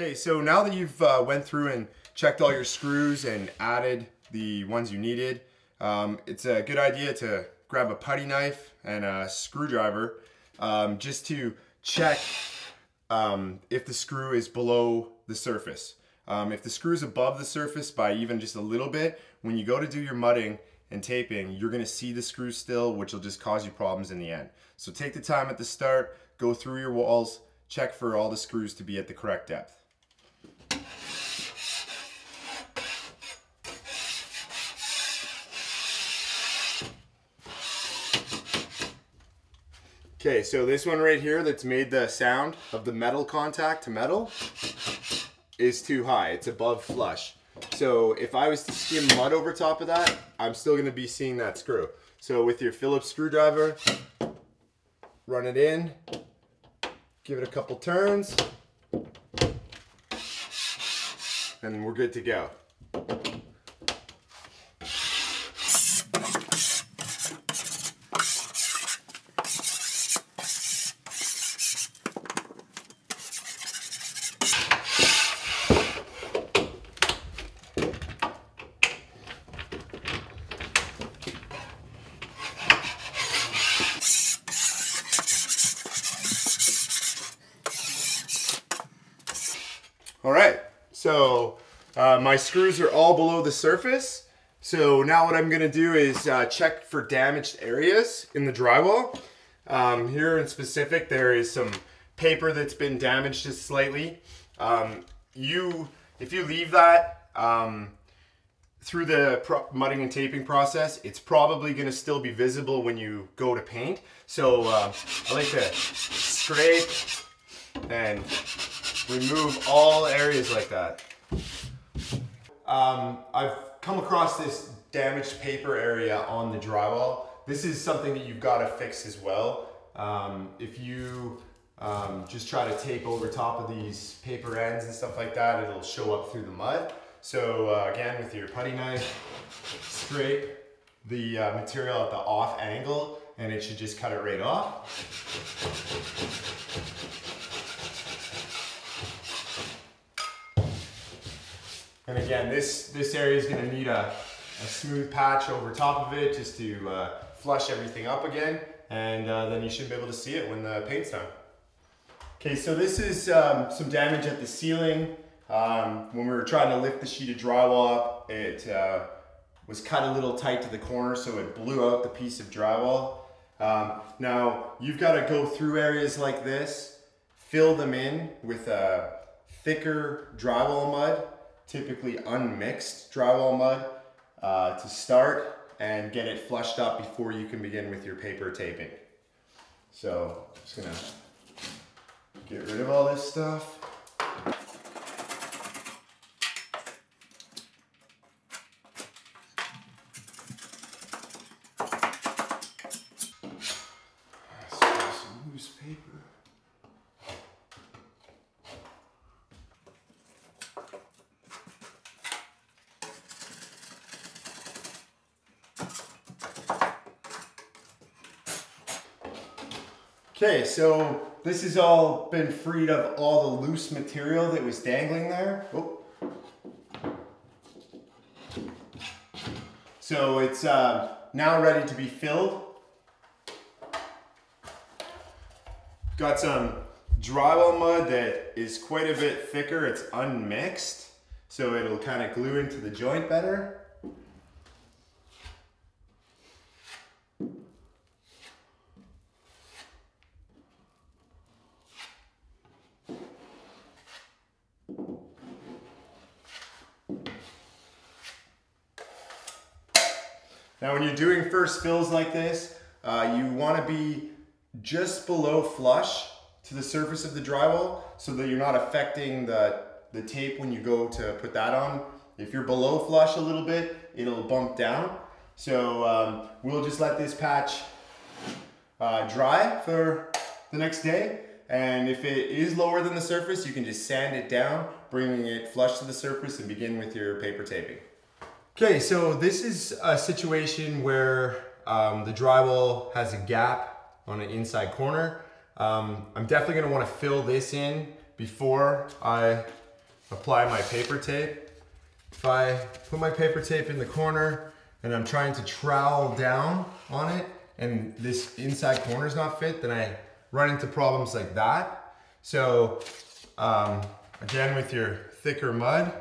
Okay, so now that you've uh, went through and checked all your screws and added the ones you needed, um, it's a good idea to grab a putty knife and a screwdriver um, just to check um, if the screw is below the surface. Um, if the screw is above the surface by even just a little bit, when you go to do your mudding and taping, you're gonna see the screw still, which will just cause you problems in the end. So take the time at the start, go through your walls, check for all the screws to be at the correct depth. Okay, so this one right here that's made the sound of the metal contact to metal is too high. It's above flush. So if I was to skim mud over top of that, I'm still gonna be seeing that screw. So with your Phillips screwdriver, run it in, give it a couple turns, and we're good to go. All right, so uh, my screws are all below the surface. So now what I'm gonna do is uh, check for damaged areas in the drywall. Um, here in specific, there is some paper that's been damaged just slightly. Um, you, if you leave that um, through the mudding and taping process, it's probably gonna still be visible when you go to paint. So uh, I like to scrape and remove all areas like that. Um, I've come across this damaged paper area on the drywall. This is something that you've got to fix as well. Um, if you um, just try to tape over top of these paper ends and stuff like that, it'll show up through the mud. So uh, again, with your putty knife, scrape the uh, material at the off angle and it should just cut it right off. And again, this, this area is gonna need a, a smooth patch over top of it just to uh, flush everything up again. And uh, then you should be able to see it when the paint's done. Okay, so this is um, some damage at the ceiling. Um, when we were trying to lift the sheet of drywall up, it uh, was cut a little tight to the corner, so it blew out the piece of drywall. Um, now, you've got to go through areas like this, fill them in with a thicker drywall mud, typically unmixed drywall mud uh, to start and get it flushed up before you can begin with your paper taping. So I'm just gonna get rid of all this stuff. Some loose paper. Okay, so this has all been freed of all the loose material that was dangling there. Oh. So it's uh, now ready to be filled. Got some drywall mud that is quite a bit thicker. It's unmixed, so it'll kind of glue into the joint better. Now when you're doing first fills like this, uh, you want to be just below flush to the surface of the drywall so that you're not affecting the, the tape when you go to put that on. If you're below flush a little bit, it'll bump down. So um, we'll just let this patch uh, dry for the next day. And if it is lower than the surface, you can just sand it down, bringing it flush to the surface and begin with your paper taping. Okay, so this is a situation where um, the drywall has a gap on an inside corner. Um, I'm definitely gonna wanna fill this in before I apply my paper tape. If I put my paper tape in the corner and I'm trying to trowel down on it and this inside corner is not fit, then I run into problems like that. So um, again, with your thicker mud,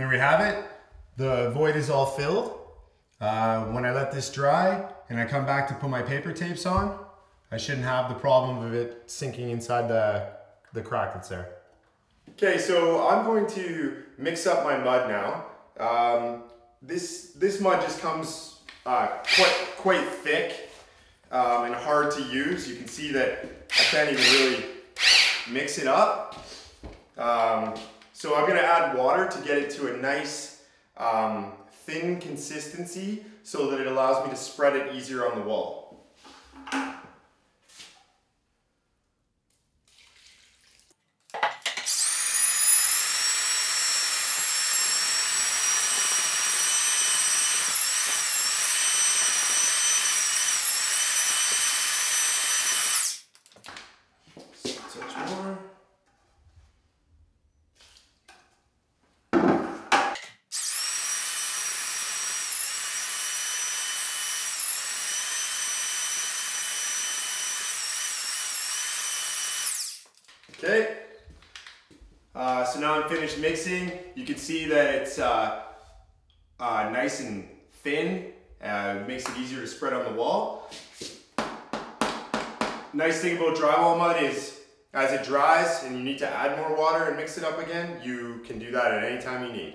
There we have it. The void is all filled. Uh, when I let this dry and I come back to put my paper tapes on, I shouldn't have the problem of it sinking inside the, the crack that's there. Okay, so I'm going to mix up my mud now. Um, this, this mud just comes uh, quite, quite thick um, and hard to use. You can see that I can't even really mix it up. Um, so I'm gonna add water to get it to a nice um, thin consistency so that it allows me to spread it easier on the wall. Okay, uh, so now I'm finished mixing. You can see that it's uh, uh, nice and thin. Uh, it makes it easier to spread on the wall. Nice thing about drywall mud is as it dries and you need to add more water and mix it up again, you can do that at any time you need.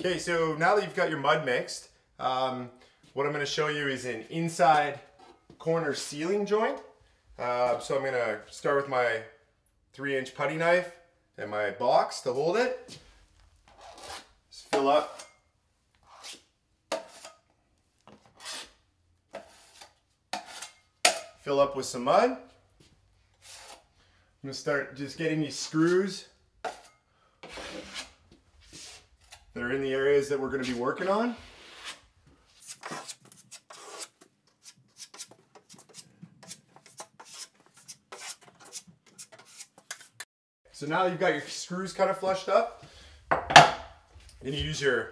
Okay, so now that you've got your mud mixed, um, what I'm gonna show you is an inside corner ceiling joint. Uh, so I'm gonna start with my three inch putty knife and my box to hold it. Just fill up. Fill up with some mud. I'm gonna start just getting these screws that are in the areas that we're gonna be working on. So now you've got your screws kind of flushed up. Then you use your,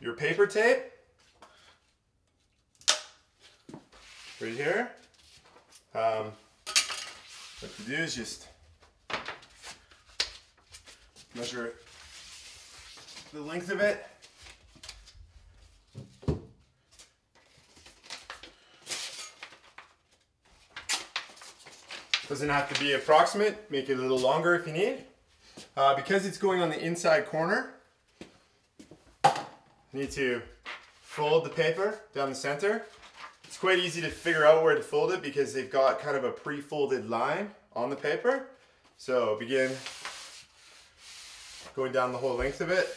your paper tape. Right here. Um, what you do is just measure the length of it. Doesn't have to be approximate, make it a little longer if you need. Uh, because it's going on the inside corner, need to fold the paper down the center. It's quite easy to figure out where to fold it because they've got kind of a pre-folded line on the paper. So begin going down the whole length of it.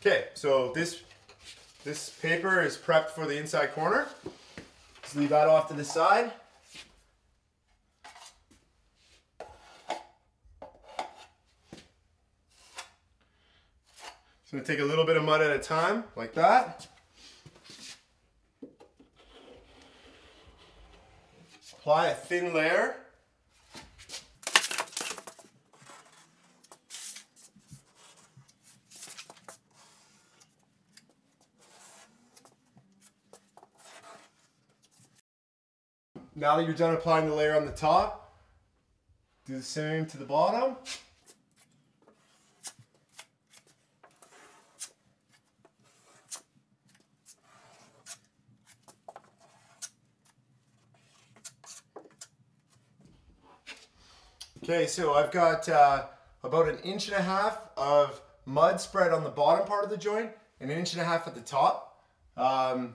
Okay, so this this paper is prepped for the inside corner. Leave that off to the side. Just gonna take a little bit of mud at a time, like that. Apply a thin layer. Now that you're done applying the layer on the top, do the same to the bottom. Okay, so I've got uh, about an inch and a half of mud spread on the bottom part of the joint and an inch and a half at the top. Um,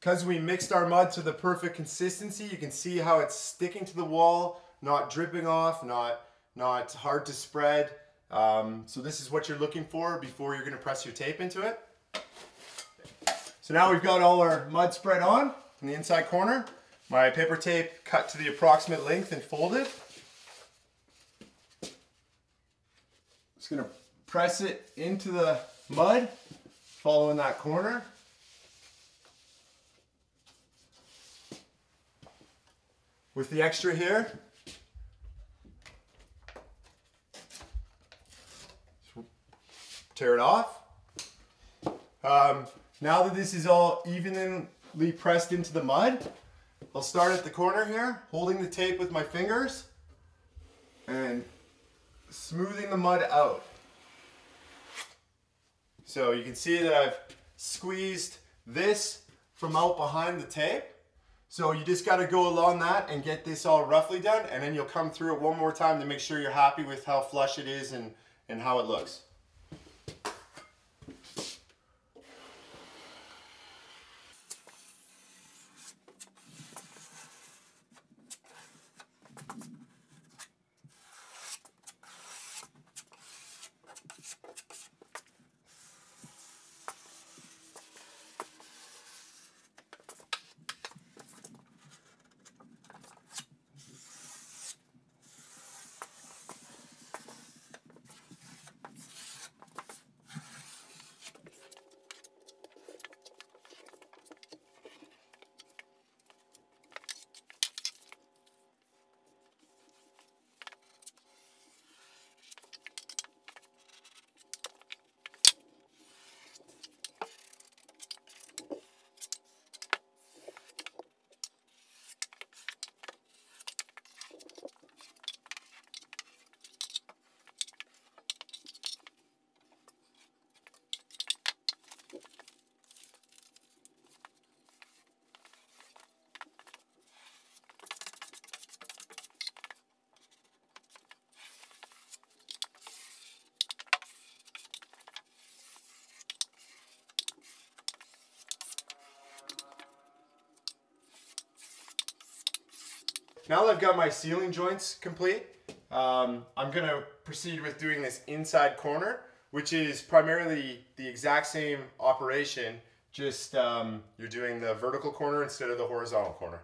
because we mixed our mud to the perfect consistency, you can see how it's sticking to the wall, not dripping off, not, not hard to spread. Um, so this is what you're looking for before you're gonna press your tape into it. So now we've got all our mud spread on in the inside corner. My paper tape cut to the approximate length and folded. Just gonna press it into the mud, following that corner. With the extra here, tear it off. Um, now that this is all evenly pressed into the mud, I'll start at the corner here, holding the tape with my fingers and smoothing the mud out. So you can see that I've squeezed this from out behind the tape. So you just got to go along that and get this all roughly done and then you'll come through it one more time to make sure you're happy with how flush it is and, and how it looks. Now that I've got my ceiling joints complete, um, I'm gonna proceed with doing this inside corner, which is primarily the exact same operation, just um, you're doing the vertical corner instead of the horizontal corner.